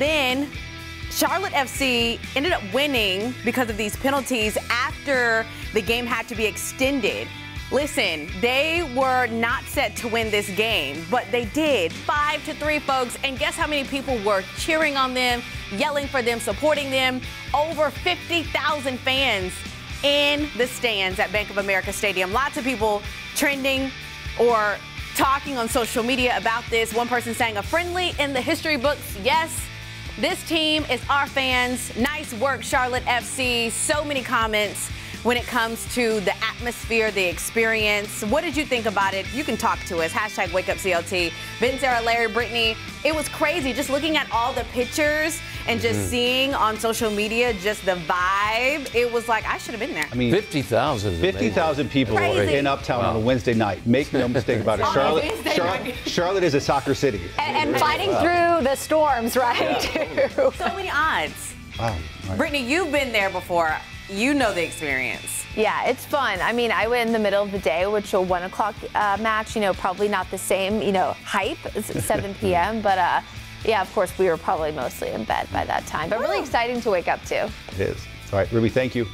Then Charlotte FC ended up winning because of these penalties after the game had to be extended. Listen, they were not set to win this game, but they did. Five to three, folks. And guess how many people were cheering on them, yelling for them, supporting them? Over 50,000 fans in the stands at Bank of America Stadium. Lots of people trending or talking on social media about this. One person saying a friendly in the history books. Yes, this team is our fans. Nice work, Charlotte FC. So many comments when it comes to the atmosphere, the experience. What did you think about it? You can talk to us. Hashtag WakeUpCLT. Ben, Sarah, Larry, Brittany. It was crazy just looking at all the pictures and just mm. seeing on social media just the vibe. It was like I should have been there. I mean, 50,000. 50,000 people Crazy. in Uptown wow. on a Wednesday night. Make no mistake about it. Charlotte, Charlotte, Charlotte, is a soccer city. And, and fighting wow. through the storms, right? Yeah, totally. so many odds. Wow. Right. Brittany, you've been there before you know the experience. Yeah, it's fun. I mean, I went in the middle of the day, which a one o'clock uh, match, you know, probably not the same, you know, hype as 7 p.m. But uh, yeah, of course, we were probably mostly in bed by that time. But really exciting to wake up to. It is. All right, Ruby, thank you.